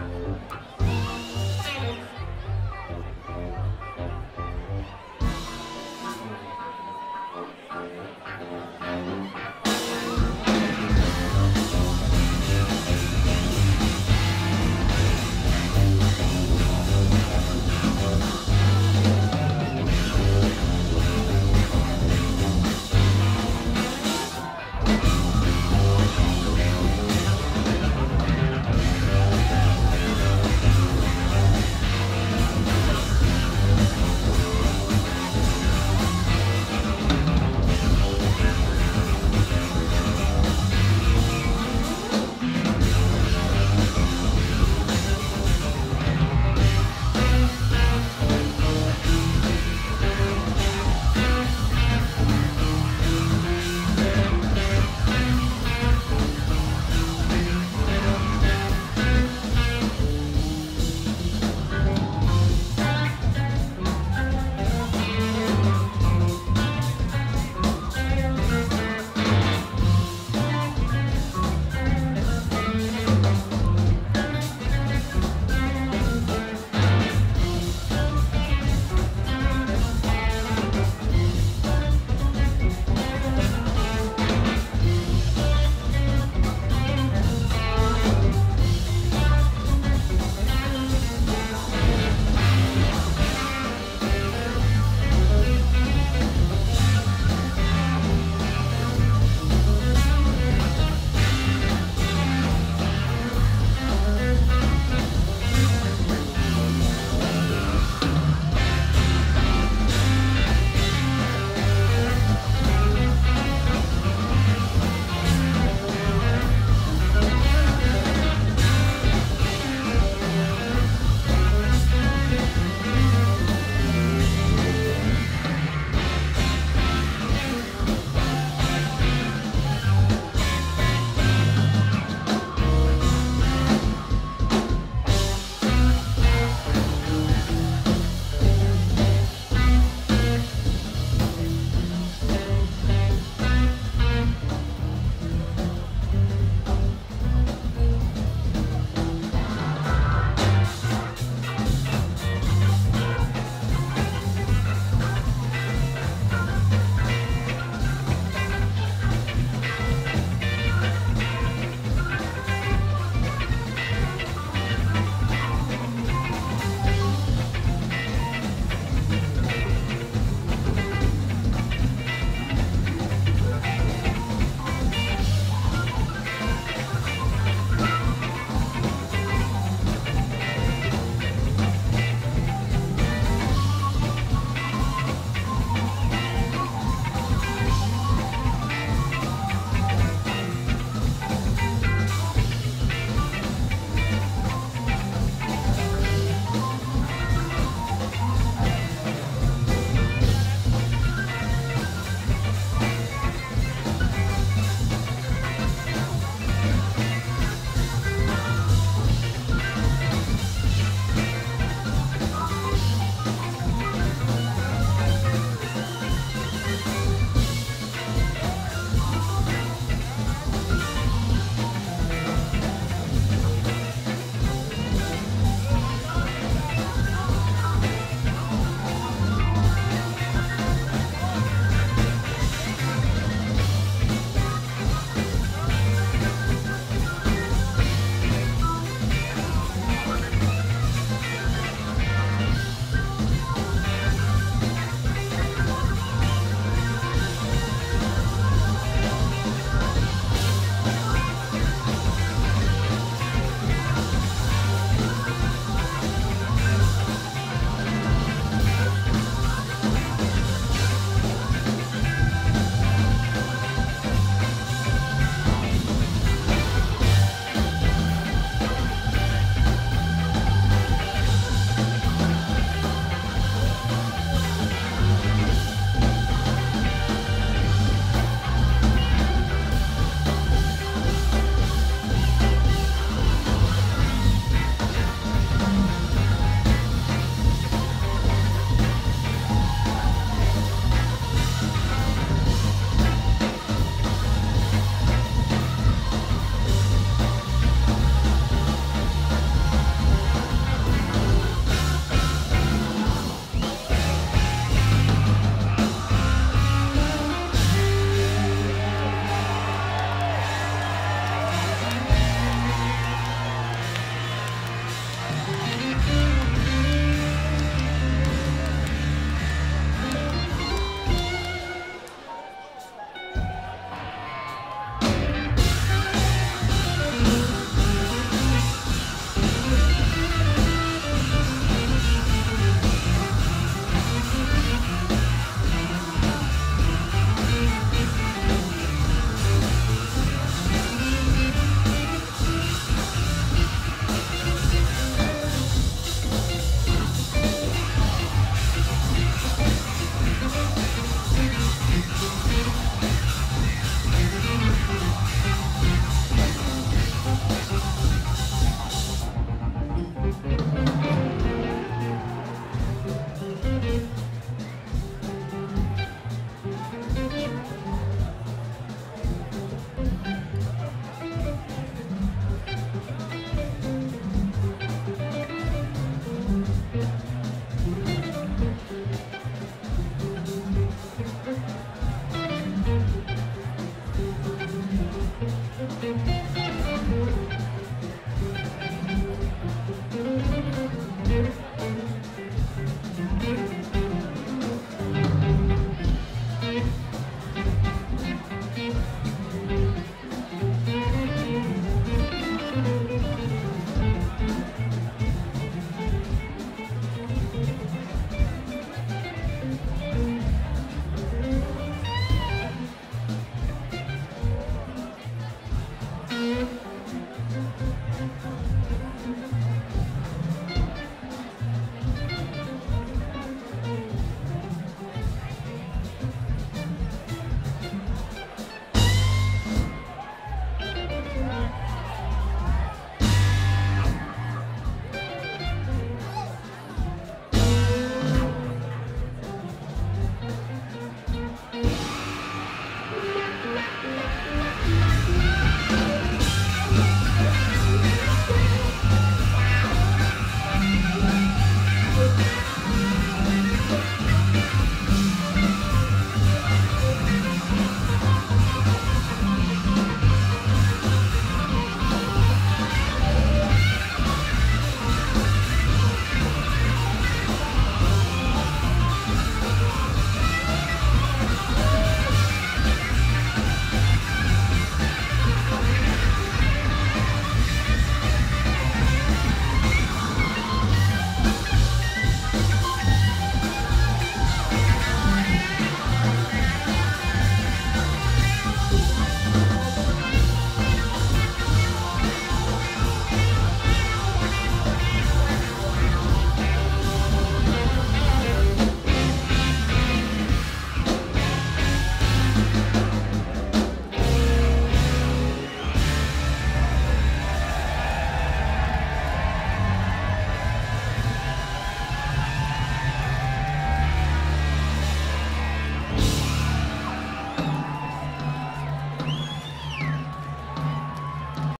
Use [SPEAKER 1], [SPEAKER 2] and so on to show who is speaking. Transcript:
[SPEAKER 1] あ